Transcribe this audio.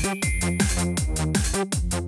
Thank you.